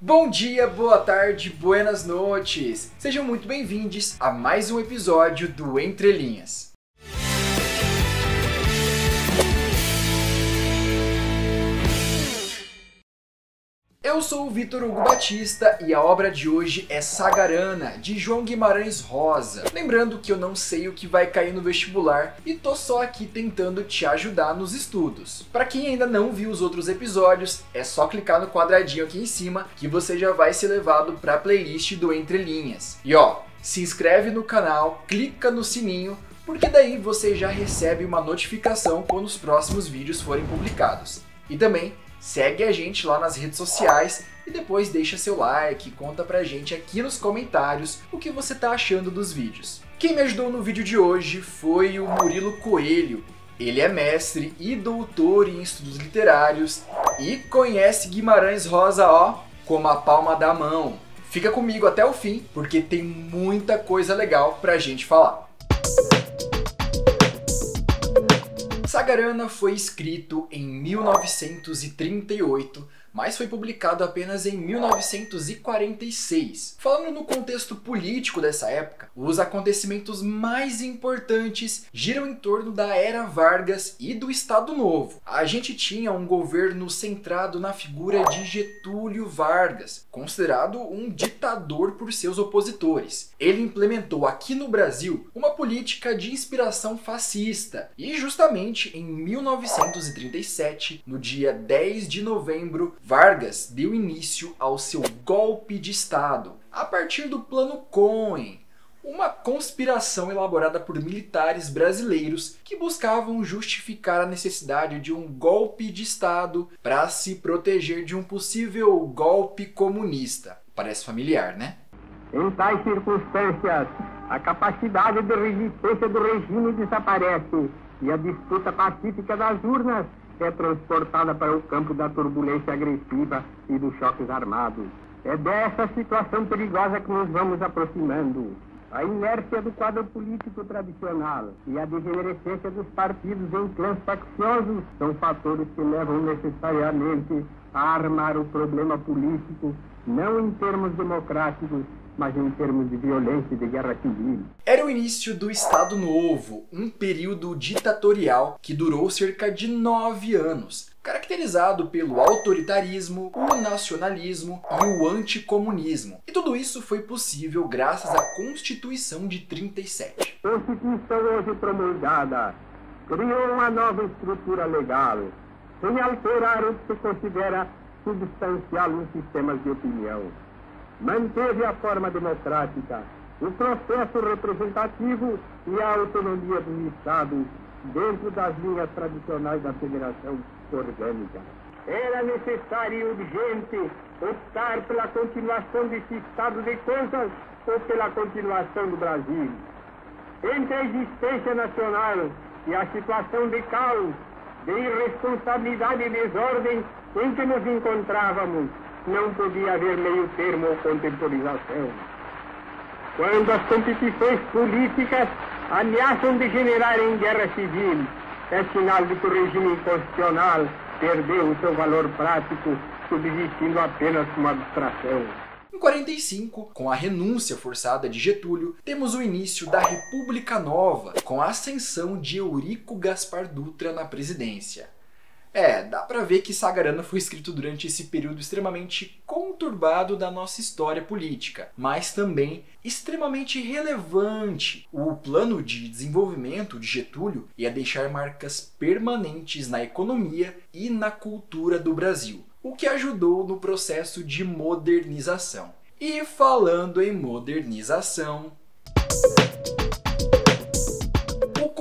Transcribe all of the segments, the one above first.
Bom dia, boa tarde, buenas noites! Sejam muito bem-vindos a mais um episódio do Entre Linhas. Eu sou o Vitor Hugo Batista e a obra de hoje é Sagarana, de João Guimarães Rosa. Lembrando que eu não sei o que vai cair no vestibular e tô só aqui tentando te ajudar nos estudos. Para quem ainda não viu os outros episódios, é só clicar no quadradinho aqui em cima que você já vai ser levado para a playlist do Entre Linhas. E ó, se inscreve no canal, clica no sininho porque daí você já recebe uma notificação quando os próximos vídeos forem publicados. E também Segue a gente lá nas redes sociais e depois deixa seu like, conta pra gente aqui nos comentários o que você tá achando dos vídeos. Quem me ajudou no vídeo de hoje foi o Murilo Coelho. Ele é mestre e doutor em estudos literários e conhece Guimarães Rosa, ó, como a palma da mão. Fica comigo até o fim, porque tem muita coisa legal pra gente falar. Sagarana foi escrito em 1938 mas foi publicado apenas em 1946. Falando no contexto político dessa época, os acontecimentos mais importantes giram em torno da era Vargas e do Estado Novo. A gente tinha um governo centrado na figura de Getúlio Vargas, considerado um ditador por seus opositores. Ele implementou aqui no Brasil uma política de inspiração fascista e justamente em 1937, no dia 10 de novembro, Vargas deu início ao seu golpe de Estado a partir do Plano Cohen, uma conspiração elaborada por militares brasileiros que buscavam justificar a necessidade de um golpe de Estado para se proteger de um possível golpe comunista. Parece familiar, né? Em tais circunstâncias, a capacidade de resistência do regime desaparece e a disputa pacífica das urnas é transportada para o campo da turbulência agressiva e dos choques armados. É dessa situação perigosa que nos vamos aproximando. A inércia do quadro político tradicional e a degenerescência dos partidos em clãs facciosos são fatores que levam necessariamente a armar o problema político, não em termos democráticos, mas em termos de violência e de guerra civil. Era o início do Estado Novo, um período ditatorial que durou cerca de nove anos, caracterizado pelo autoritarismo, o nacionalismo e o anticomunismo. E tudo isso foi possível graças à Constituição de 37. A Constituição hoje promulgada criou uma nova estrutura legal, sem alterar o que se considera substancial nos sistemas de opinião manteve a forma democrática, o processo representativo e a autonomia do Estado dentro das linhas tradicionais da federação orgânica. Era necessário e urgente optar pela continuação desse estado de coisas ou pela continuação do Brasil. Entre a existência nacional e a situação de caos, de irresponsabilidade e desordem em que nos encontrávamos, não podia haver meio termo ou contemporização. Quando as competições políticas ameaçam degenerar em guerra civil, é sinal de que o regime constitucional perdeu o seu valor prático, subsistindo apenas como abstração. Em 45, com a renúncia forçada de Getúlio, temos o início da República Nova, com a ascensão de Eurico Gaspar Dutra na presidência. É, dá pra ver que Sagarana foi escrito durante esse período extremamente conturbado da nossa história política, mas também extremamente relevante. O plano de desenvolvimento de Getúlio ia deixar marcas permanentes na economia e na cultura do Brasil, o que ajudou no processo de modernização. E falando em modernização,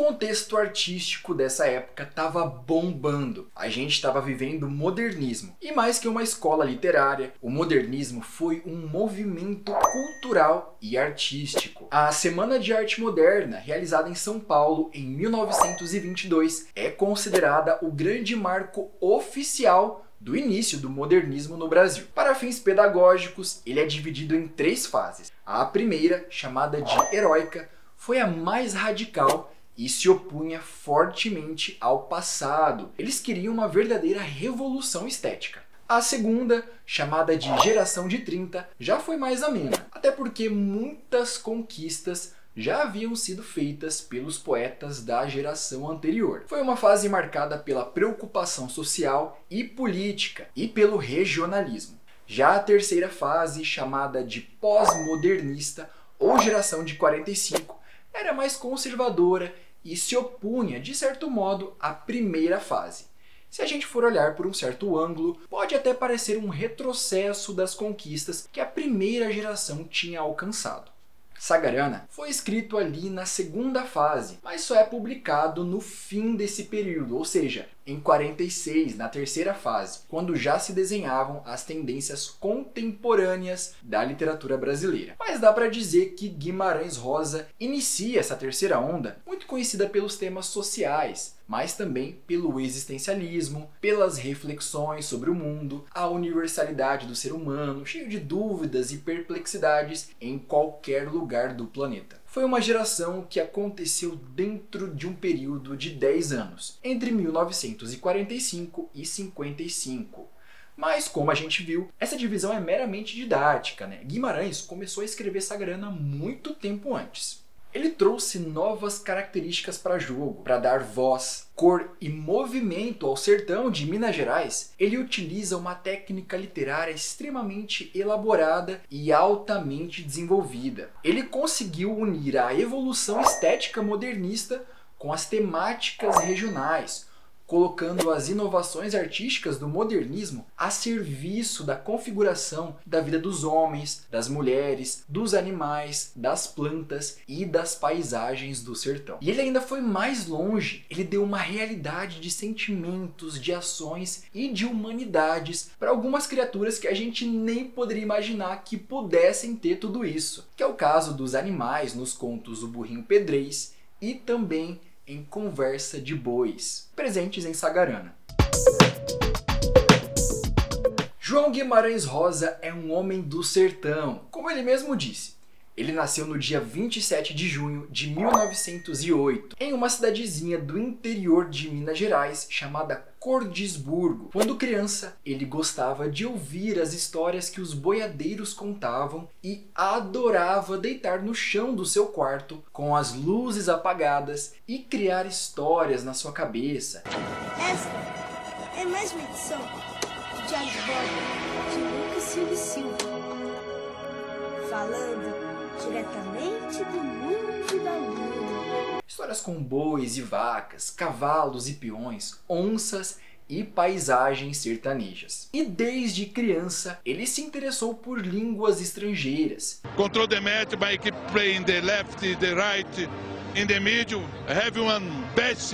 contexto artístico dessa época estava bombando. A gente estava vivendo modernismo. E mais que uma escola literária, o modernismo foi um movimento cultural e artístico. A Semana de Arte Moderna, realizada em São Paulo em 1922, é considerada o grande marco oficial do início do modernismo no Brasil. Para fins pedagógicos, ele é dividido em três fases. A primeira, chamada de heróica, foi a mais radical e se opunha fortemente ao passado. Eles queriam uma verdadeira revolução estética. A segunda, chamada de Geração de 30, já foi mais amena, até porque muitas conquistas já haviam sido feitas pelos poetas da geração anterior. Foi uma fase marcada pela preocupação social e política e pelo regionalismo. Já a terceira fase, chamada de pós-modernista ou geração de 45, era mais conservadora e se opunha, de certo modo, à primeira fase. Se a gente for olhar por um certo ângulo, pode até parecer um retrocesso das conquistas que a primeira geração tinha alcançado. Sagarana foi escrito ali na segunda fase, mas só é publicado no fim desse período, ou seja, em 46, na terceira fase, quando já se desenhavam as tendências contemporâneas da literatura brasileira. Mas dá para dizer que Guimarães Rosa inicia essa terceira onda, muito conhecida pelos temas sociais, mas também pelo existencialismo, pelas reflexões sobre o mundo, a universalidade do ser humano, cheio de dúvidas e perplexidades em qualquer lugar do planeta. Foi uma geração que aconteceu dentro de um período de 10 anos, entre 1945 e 55. Mas, como a gente viu, essa divisão é meramente didática, né? Guimarães começou a escrever Sagrana muito tempo antes. Ele trouxe novas características para jogo, para dar voz, cor e movimento ao sertão de Minas Gerais. Ele utiliza uma técnica literária extremamente elaborada e altamente desenvolvida. Ele conseguiu unir a evolução estética modernista com as temáticas regionais, colocando as inovações artísticas do modernismo a serviço da configuração da vida dos homens, das mulheres, dos animais, das plantas e das paisagens do sertão. E ele ainda foi mais longe, ele deu uma realidade de sentimentos, de ações e de humanidades para algumas criaturas que a gente nem poderia imaginar que pudessem ter tudo isso, que é o caso dos animais nos contos O Burrinho Pedrez e também em Conversa de Bois, presentes em Sagarana. João Guimarães Rosa é um homem do sertão, como ele mesmo disse. Ele nasceu no dia 27 de junho de 1908, em uma cidadezinha do interior de Minas Gerais chamada Cordisburgo. Quando criança, ele gostava de ouvir as histórias que os boiadeiros contavam e adorava deitar no chão do seu quarto com as luzes apagadas e criar histórias na sua cabeça. Esta é mais uma edição de de Lucas Silva Silva, falando diretamente do mundo da lua. Histórias com bois e vacas, cavalos e peões, onças e paisagens sertanejas. E desde criança, ele se interessou por línguas estrangeiras. Control the match by keep playing the left, the right, in the middle, have one best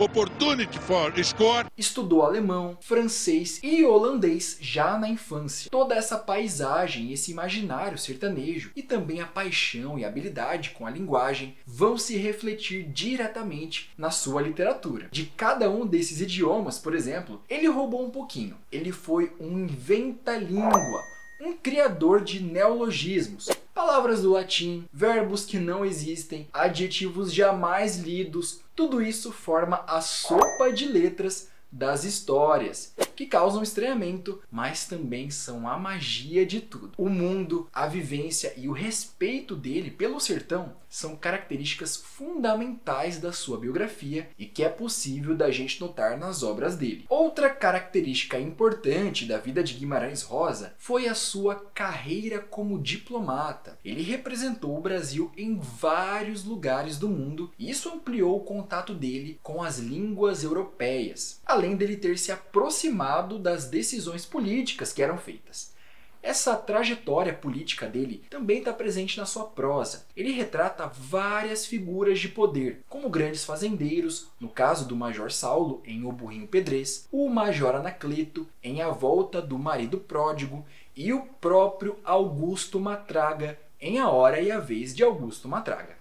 opportunity for score. Estudou alemão, francês e holandês já na infância. Toda essa paisagem, esse imaginário sertanejo e também a paixão e habilidade com a linguagem vão se refletir diretamente na sua literatura. De cada um desses idiomas, por exemplo, ele roubou um pouquinho. Ele foi um inventa-língua, um criador de neologismos, palavras do latim, verbos que não existem, adjetivos jamais lidos, tudo isso forma a sopa de letras das histórias, que causam estranhamento, mas também são a magia de tudo. O mundo, a vivência e o respeito dele pelo sertão são características fundamentais da sua biografia e que é possível da gente notar nas obras dele. Outra característica importante da vida de Guimarães Rosa foi a sua carreira como diplomata. Ele representou o Brasil em vários lugares do mundo e isso ampliou o contato dele com as línguas europeias, além dele ter se aproximado das decisões políticas que eram feitas. Essa trajetória política dele também está presente na sua prosa. Ele retrata várias figuras de poder, como grandes fazendeiros, no caso do Major Saulo em O Burrinho Pedrez, o Major Anacleto em A Volta do Marido Pródigo e o próprio Augusto Matraga em A Hora e a Vez de Augusto Matraga.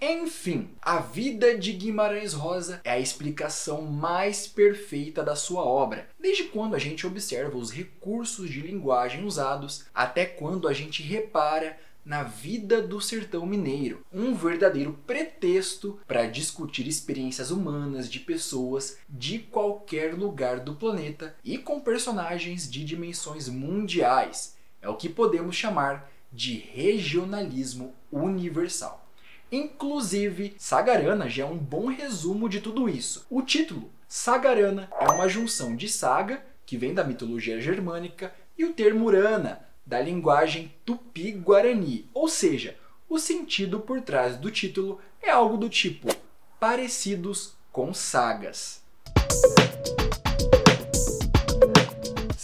Enfim, a vida de Guimarães Rosa é a explicação mais perfeita da sua obra, desde quando a gente observa os recursos de linguagem usados até quando a gente repara na vida do sertão mineiro, um verdadeiro pretexto para discutir experiências humanas de pessoas de qualquer lugar do planeta e com personagens de dimensões mundiais. É o que podemos chamar de regionalismo universal. Inclusive, Sagarana já é um bom resumo de tudo isso. O título, Sagarana, é uma junção de saga, que vem da mitologia germânica, e o termo Urana, da linguagem tupi-guarani, ou seja, o sentido por trás do título é algo do tipo parecidos com sagas.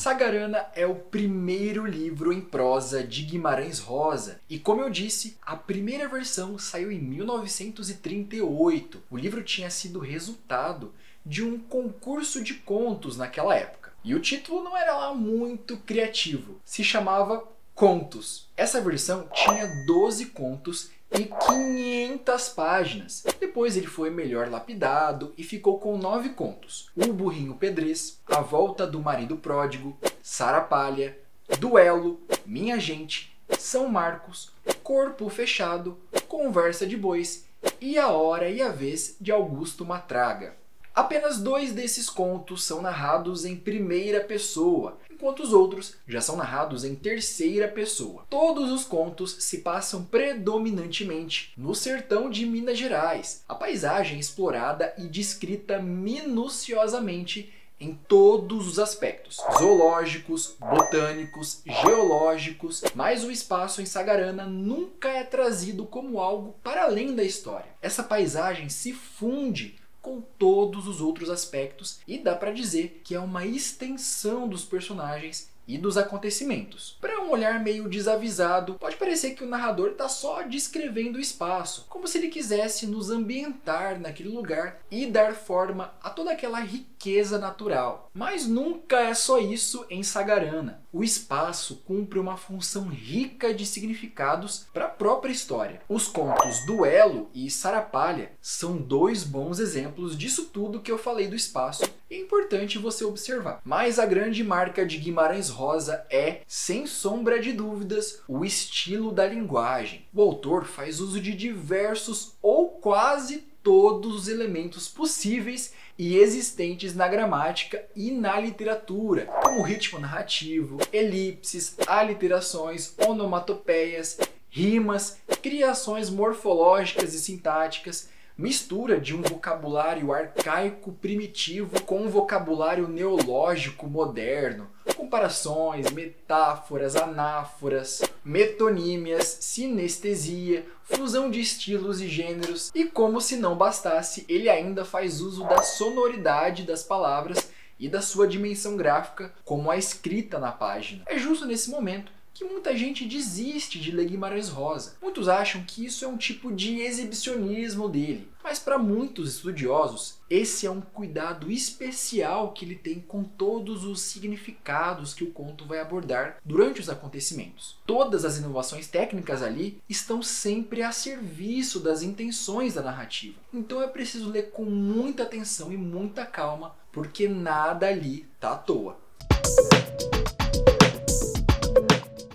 Sagarana é o primeiro livro em prosa de Guimarães Rosa e, como eu disse, a primeira versão saiu em 1938. O livro tinha sido resultado de um concurso de contos naquela época. E o título não era lá muito criativo, se chamava Contos. Essa versão tinha 12 contos e 500 páginas. Depois ele foi melhor lapidado e ficou com nove contos: O Burrinho Pedrez, A Volta do Marido Pródigo, Sara Palha, Duelo, Minha Gente, São Marcos, Corpo Fechado, Conversa de Bois e A Hora e a Vez de Augusto Matraga. Apenas dois desses contos são narrados em primeira pessoa, enquanto os outros já são narrados em terceira pessoa. Todos os contos se passam predominantemente no sertão de Minas Gerais, a paisagem explorada e descrita minuciosamente em todos os aspectos: zoológicos, botânicos, geológicos, mas o espaço em Sagarana nunca é trazido como algo para além da história. Essa paisagem se funde com todos os outros aspectos e dá para dizer que é uma extensão dos personagens e dos acontecimentos. Para um olhar meio desavisado, pode parecer que o narrador está só descrevendo o espaço, como se ele quisesse nos ambientar naquele lugar e dar forma a toda aquela riqueza natural. Mas nunca é só isso em Sagarana. O espaço cumpre uma função rica de significados para a própria história. Os contos Duelo e Sarapalha são dois bons exemplos disso tudo que eu falei do espaço é importante você observar. Mas a grande marca de Guimarães Rosa é, sem sombra de dúvidas, o estilo da linguagem. O autor faz uso de diversos ou quase todos os elementos possíveis e existentes na gramática e na literatura, como ritmo narrativo, elipses, aliterações, onomatopeias, rimas, criações morfológicas e sintáticas, mistura de um vocabulário arcaico primitivo com um vocabulário neológico moderno, comparações, metáforas, anáforas, metonímias, sinestesia, fusão de estilos e gêneros, e como se não bastasse, ele ainda faz uso da sonoridade das palavras e da sua dimensão gráfica, como a escrita na página. É justo nesse momento que muita gente desiste de ler Guimarães Rosa. Muitos acham que isso é um tipo de exibicionismo dele, mas para muitos estudiosos, esse é um cuidado especial que ele tem com todos os significados que o conto vai abordar durante os acontecimentos. Todas as inovações técnicas ali estão sempre a serviço das intenções da narrativa. Então é preciso ler com muita atenção e muita calma, porque nada ali está à toa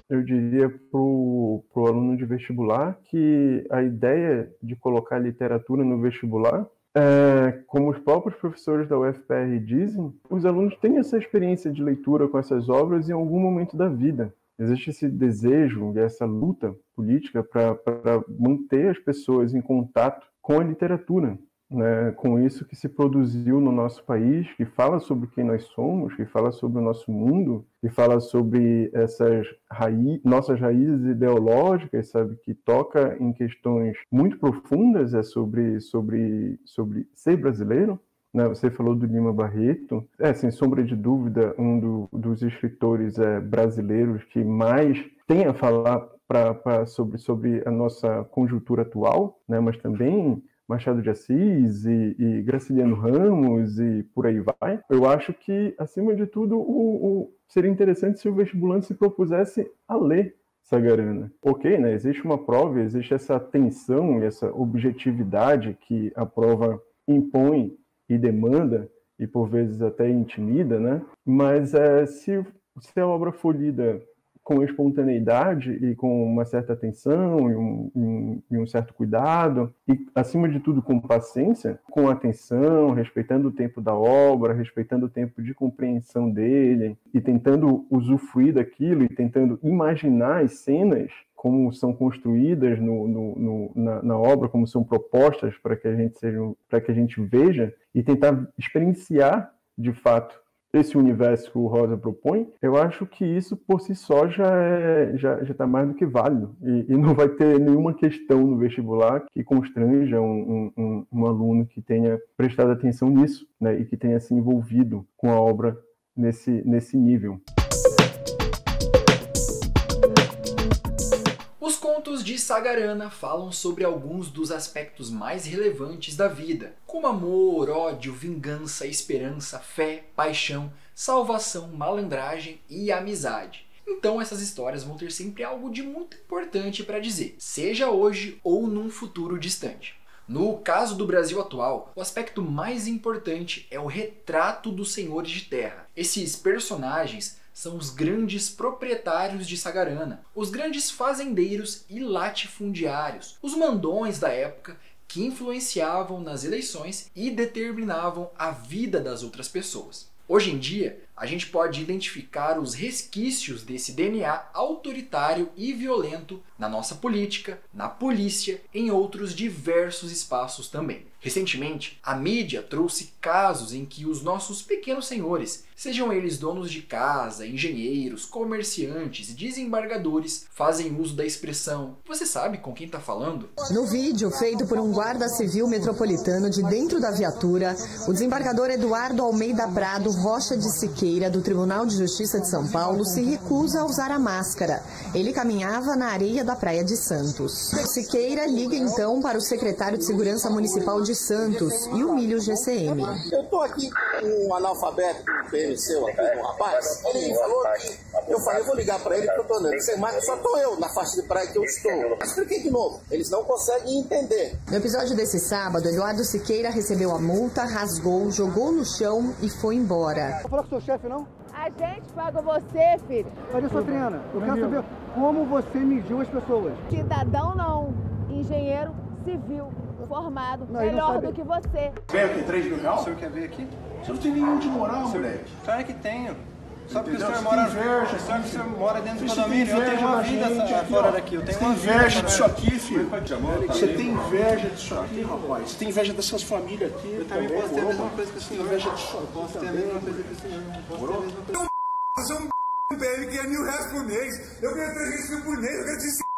eu diria para o aluno de vestibular que a ideia de colocar literatura no vestibular, é, como os próprios professores da UFPR dizem, os alunos têm essa experiência de leitura com essas obras em algum momento da vida. Existe esse desejo e essa luta política para manter as pessoas em contato com a literatura né, com isso que se produziu no nosso país, que fala sobre quem nós somos, que fala sobre o nosso mundo, que fala sobre essas raiz, nossas raízes ideológicas, sabe, que toca em questões muito profundas, é sobre sobre sobre ser brasileiro. Né? Você falou do Lima Barreto, é sem sombra de dúvida um do, dos escritores é, brasileiros que mais tem a falar pra, sobre, sobre a nossa conjuntura atual, né? mas também Machado de Assis e, e, Graciliano Ramos e por aí vai. Eu acho que, acima de tudo, o, o, seria interessante se o vestibulante se propusesse a ler Sagarana. Ok, né? Existe uma prova, existe essa tensão e essa objetividade que a prova impõe e demanda e por vezes até intimida, né? Mas é, se, se a obra for lida com espontaneidade e com uma certa atenção e um, e um, certo cuidado, e acima de tudo com paciência, com atenção, respeitando o tempo da obra, respeitando o tempo de compreensão dele, e tentando usufruir daquilo e tentando imaginar as cenas como são construídas no, no, no, na, na, obra, como são propostas para que a gente seja, para que a gente veja e tentar experienciar de fato esse universo que o Rosa propõe, eu acho que isso por si só já é, já está mais do que válido. E, e, não vai ter nenhuma questão no vestibular que constranja um, um, um aluno que tenha prestado atenção nisso né, e que tenha se envolvido com a obra nesse, nesse nível. Contos de Sagarana falam sobre alguns dos aspectos mais relevantes da vida, como amor, ódio, vingança, esperança, fé, paixão, salvação, malandragem e amizade. Então essas histórias vão ter sempre algo de muito importante para dizer, seja hoje ou num futuro distante. No caso do Brasil atual, o aspecto mais importante é o retrato dos senhores de terra. Esses personagens são os grandes proprietários de Sagarana, os grandes fazendeiros e latifundiários, os mandões da época que influenciavam nas eleições e determinavam a vida das outras pessoas. Hoje em dia, a gente pode identificar os resquícios desse DNA autoritário e violento na nossa política, na polícia, em outros diversos espaços também. Recentemente, a mídia trouxe casos em que os nossos pequenos senhores, sejam eles donos de casa, engenheiros, comerciantes, desembargadores, fazem uso da expressão "Você sabe com quem está falando?". No vídeo feito por um guarda civil metropolitano de dentro da viatura, o desembargador Eduardo Almeida Prado Rocha de Siqueira do Tribunal de Justiça de São Paulo se recusa a usar a máscara. Ele caminhava na areia da Praia de Santos. Siqueira liga então para o secretário de Segurança Municipal de Santos e o Milho GCM. Eu estou aqui com um analfabeto do PMC, aqui, um rapaz. Ele falou que. Eu falei, eu vou ligar para ele porque eu estou andando sem máscara, só estou eu na faixa de praia que eu estou. Expliquei de novo. Eles não conseguem entender. No episódio desse sábado, Eduardo Siqueira recebeu a multa, rasgou, jogou no chão e foi embora. Vou falar com o seu chefe, não? A gente paga você, filho. Cadê sua Triana? Eu quero saber como você mediu as pessoas. Cidadão não, engenheiro civil formado, não, melhor do que você. Ganha aqui 3 mil reais? O senhor quer ver aqui? Você não tem nenhum de moral, moleque. Claro que tenho. Só porque o senhor mora, inveja, só porque o senhor mora dentro do condomínio, eu tenho uma vida gente, essa, fora daqui. Eu tenho uma inveja disso aqui, filho. Você tem inveja disso aqui, rapaz. Você tem inveja dessas famílias aqui. Eu também posso ter a mesma coisa que o senhor. inveja disso aqui. Posso ter a mesma coisa que o senhor. Posso ter a mesma coisa. Você é um PM que é mil reais por mês. Eu ganho 300 mil por mês. Eu quero te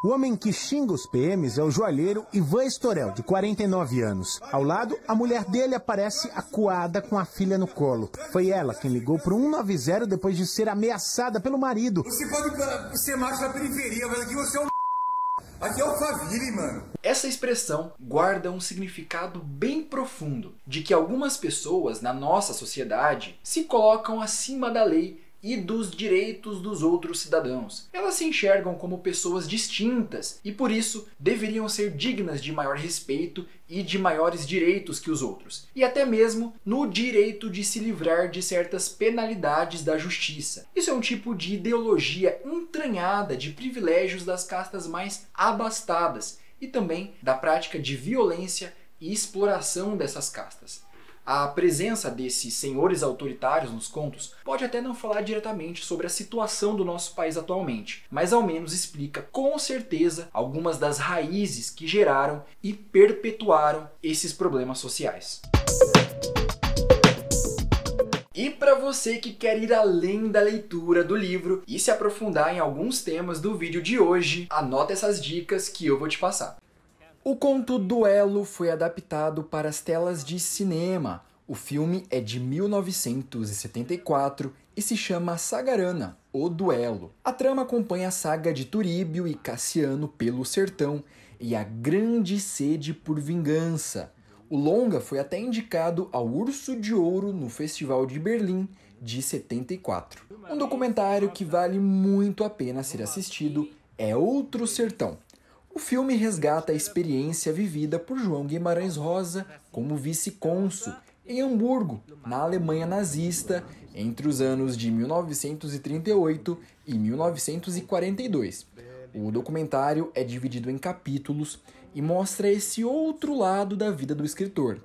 o homem que xinga os PMs é o joalheiro Ivan Estorel, de 49 anos. Ao lado, a mulher dele aparece acuada com a filha no colo. Foi ela quem ligou para o 190 depois de ser ameaçada pelo marido. Você pode ser macho na periferia, mas aqui você é um Aqui é o Faville, mano. Essa expressão guarda um significado bem profundo de que algumas pessoas na nossa sociedade se colocam acima da lei e dos direitos dos outros cidadãos. Elas se enxergam como pessoas distintas e por isso deveriam ser dignas de maior respeito e de maiores direitos que os outros, e até mesmo no direito de se livrar de certas penalidades da justiça. Isso é um tipo de ideologia entranhada de privilégios das castas mais abastadas e também da prática de violência e exploração dessas castas. A presença desses senhores autoritários nos contos pode até não falar diretamente sobre a situação do nosso país atualmente, mas ao menos explica com certeza algumas das raízes que geraram e perpetuaram esses problemas sociais. E para você que quer ir além da leitura do livro e se aprofundar em alguns temas do vídeo de hoje, anota essas dicas que eu vou te passar. O conto Duelo foi adaptado para as telas de cinema. O filme é de 1974 e se chama Sagarana, o Duelo. A trama acompanha a saga de Turíbio e Cassiano pelo sertão e a grande sede por vingança. O longa foi até indicado ao Urso de Ouro no Festival de Berlim de 74. Um documentário que vale muito a pena ser assistido é Outro Sertão, o filme resgata a experiência vivida por João Guimarães Rosa como vice-cônsul em Hamburgo, na Alemanha nazista, entre os anos de 1938 e 1942. O documentário é dividido em capítulos e mostra esse outro lado da vida do escritor.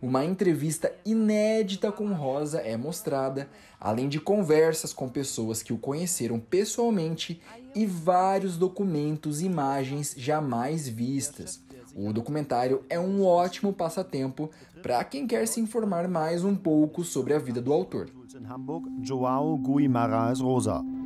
Uma entrevista inédita com Rosa é mostrada, além de conversas com pessoas que o conheceram pessoalmente e vários documentos e imagens jamais vistas. O documentário é um ótimo passatempo para quem quer se informar mais um pouco sobre a vida do autor. Joao Guimarães Rosa.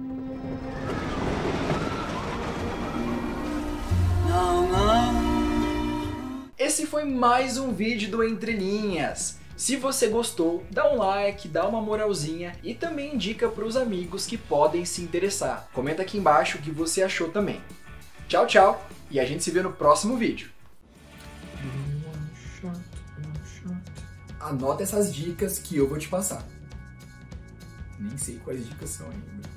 Esse foi mais um vídeo do Entre Linhas. Se você gostou, dá um like, dá uma moralzinha e também indica para os amigos que podem se interessar. Comenta aqui embaixo o que você achou também. Tchau, tchau e a gente se vê no próximo vídeo. Anota essas dicas que eu vou te passar. Nem sei quais dicas são ainda.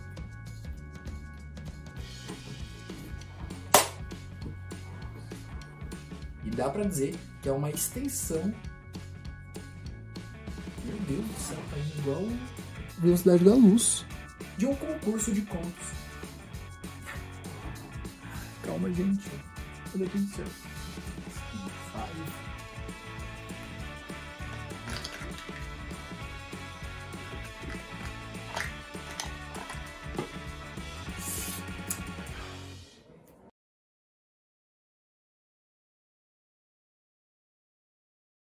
Dá pra dizer que é uma extensão. Meu Deus do céu, tá indo igual velocidade da luz. De um concurso de contos. Calma, gente. Tudo certo.